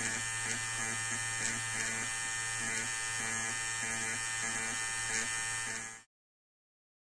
Mm-hmm.